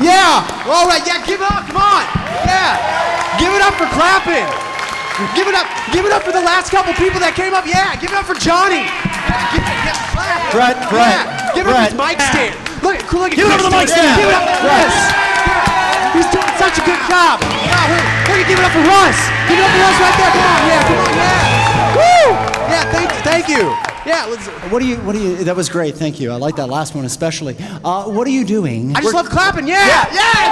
Yeah, all right. Yeah, give it up. Come on. Yeah, give it up for clapping. Give it up. Give it up for the last couple people that came up. Yeah, give it up for Johnny. Give it, yeah, clap. Bret, Bret, Yeah, give it Bret. up for his mic stand. Look, at- look Give it up for the mic stand. Give it up Chris. He's doing such a good job. Yeah, gonna give it up for Russ. Give it up for Russ right there. Come on, yeah, come on, yeah. Woo! Yeah, thank, thank you. Yeah, let's. What do you? What do you? That was great. Thank you. I like that last one especially. Uh, what are you doing? I just love clapping. Yeah, yeah, yeah.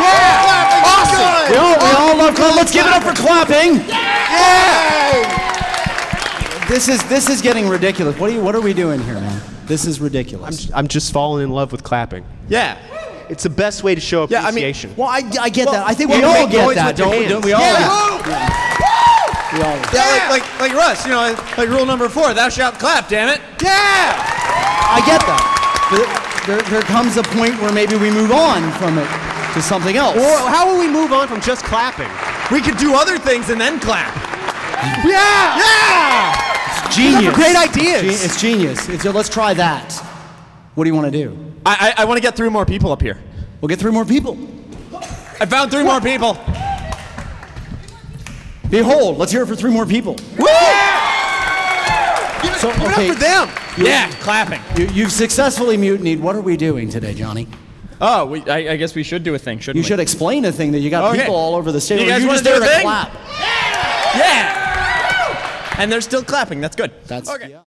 yeah. Awesome. we all, we all love clapping. Let's give it up for clapping. Yeah. This is this is getting ridiculous. What are you? What are we doing here, man? This is ridiculous. I'm I'm just falling in love with clapping. Yeah. It's the best way to show appreciation. Yeah, I mean- well, I, I get that. I think we well, all get that. Don't, hands. don't we all? Yeah. we all Yeah, like, like, like Russ, you know, like rule number four, thou shalt clap, damn it. Yeah. I get that. But there, there comes a point where maybe we move on from it to something else. Or how will we move on from just clapping? We could do other things and then clap. Yeah. Yeah. It's genius. great ideas. Ge- It's genius. It's, let's try that. What do you want to do? I, I, I want to get three more people up here. We'll get three more people. I found three more people. Behold, let's hear it for three more people. Give it, So, give okay. it up for them. Yeah, clapping. You, you've successfully mutinied. What are we doing today, Johnny? Oh, we, I, I guess we should do a thing, shouldn't You we? You should explain a thing that you got Okay. people all over the stage. You guys you wanna just do there a to thing? clap. Yeah. And they're still clapping. That's good. That's okay. yeah.